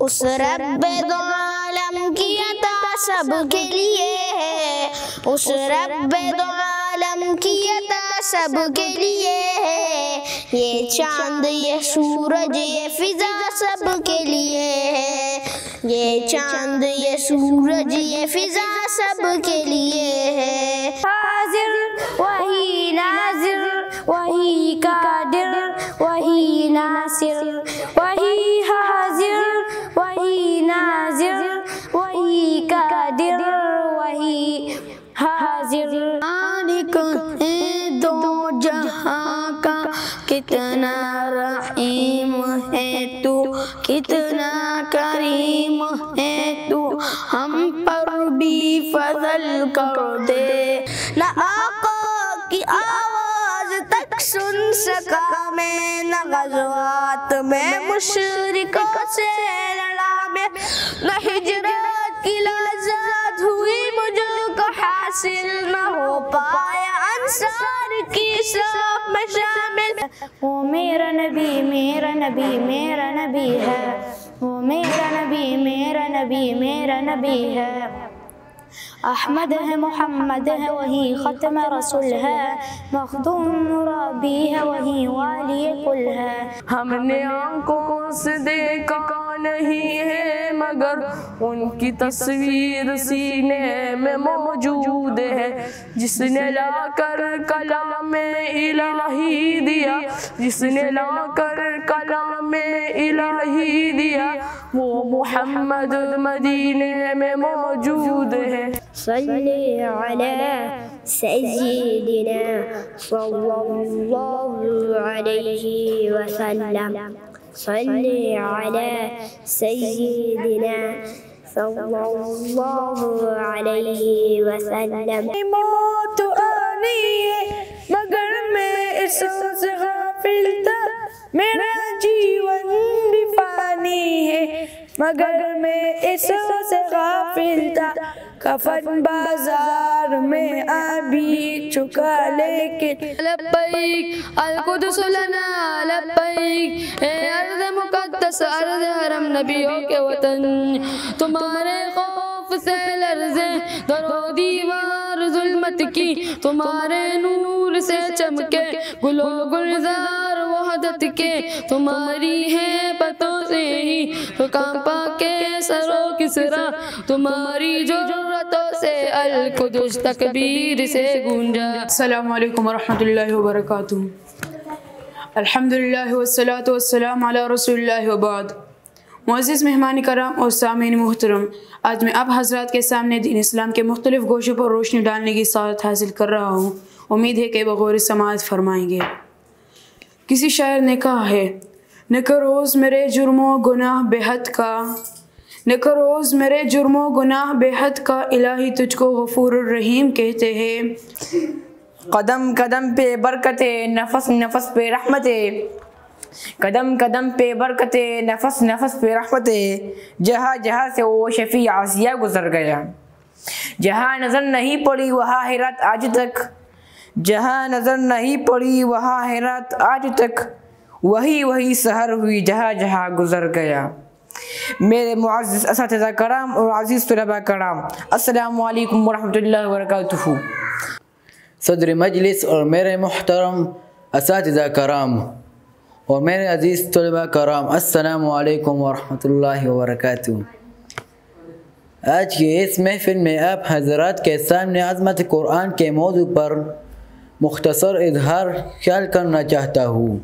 اس رب دو عالم کی عطا سب کے لیے ہے۔ اس رب دو عالم کی عطا سب کے لیے ہے۔ یہ چاند، یہ سورج، یہ فضا سب کے لیے ہے۔ یہ چاند، یہ سورج، یہ فضا سب کے لیے ہے۔ حاضر، وہی ناظر۔ کتنا رحیم ہے تو، کتنا کریم ہے تو، ہم پر بھی فضل کر دے۔ نہ آقا کی آواز تک سن سکا میں، نہ غزوات میں، مشرکوں سے لڑا میں۔ نہ ہجرت کی لذت ہوئی، مجھ کو حاصل نہ ہو پایا انصار کی صف میں شامل وہ میرا نبی میرا نبی میرا نبی ہے۔ وہ میرا نبی میرا نبی میرا نبی ہے۔ احمد ہے، محمد ہے، وہی ختم رسول ہے۔ مخدوم مرابی ہے، وہی والی کل ہے۔ ہم نے آنکھوں سے دیکھا نہیں ہے مگر ان کی تصویر سینے میں موجود ہے۔ جس نے لا کر کلام الہی دیا، جس نے لا کر کلام الہی دیا، وہ محمد مدینے میں موجود ہے۔ صلی علی سیدنا صلی اللہ علیہ وسلم۔ صل على سيدنا صلى الله عليه وسلم. موت آ مگر میں اس سے غافل تھا۔ مگر میں اس سے غافل تھا۔ کفن بازار میں ابھی چکا لیکن لبیک، القدس لنا، لبیک۔ اے ارض مقدس، ارض حرم نبیوں کے وطن۔ تمہارے خوف سے لرزے درو دیوار ظلمت کی۔ تمہارے نور سے چمکے گلو گلزار وحدت کے تمہاری ہے پتوں سے ہی۔ تو کانپا کے سرو کسرا، تمہاری جرتوں سے القدس تکبیر سے گونجا۔ السلام علیکم ورحمۃ اللہ وبرکاتہ۔ الحمد للہ والصلاة والسلام علی رسول اللہ وبعد۔ معزز مہمان کرام اور سامعین محترم، آج میں اب حضرات کے سامنے دین اسلام کے مختلف گوشوں پر روشنی ڈالنے کی سعادت حاصل کر رہا ہوں۔ امید ہے کہ بغور سماعت فرمائیں گے۔ کسی شاعر نے کہا ہے نکروز میرے جرم و گناہ بے حد کا نکروز میرے جرم و گناہ بے حد کا، الہی تجھ کو غفور الرحیم کہتے ہیں۔ قدم قدم پہ برکت نفس نفس پہ رحمت قدم قدم پہ برکت نفس نفس پہ رحمت جہاں جہاں سے وہ شفیع آسیہ گزر گیا۔ جہاں نظر نہیں پڑی، وہاں حیرت آج تک۔ جہاں نظر نہیں پڑی، وہاں حیرت آج تک وہی وہی سحر ہوئی جہاں جہاں گزر گیا۔ میرے معزز، اساتذہ کرام اور عزیز طلباء کرام، السلام علیکم ورحمۃ اللہ وبرکاتہ۔ صدر مجلس اور میرے محترم اساتذہ کرام اور میرے عزیز طلباء کرام، السلام علیکم ورحمۃ اللہ وبرکاتہ۔ آج کی اس محفل میں آپ حضرات کے سامنے عظمت قرآن کے موضوع پر مختصر اظہار خیال کرنا چاہتا ہوں۔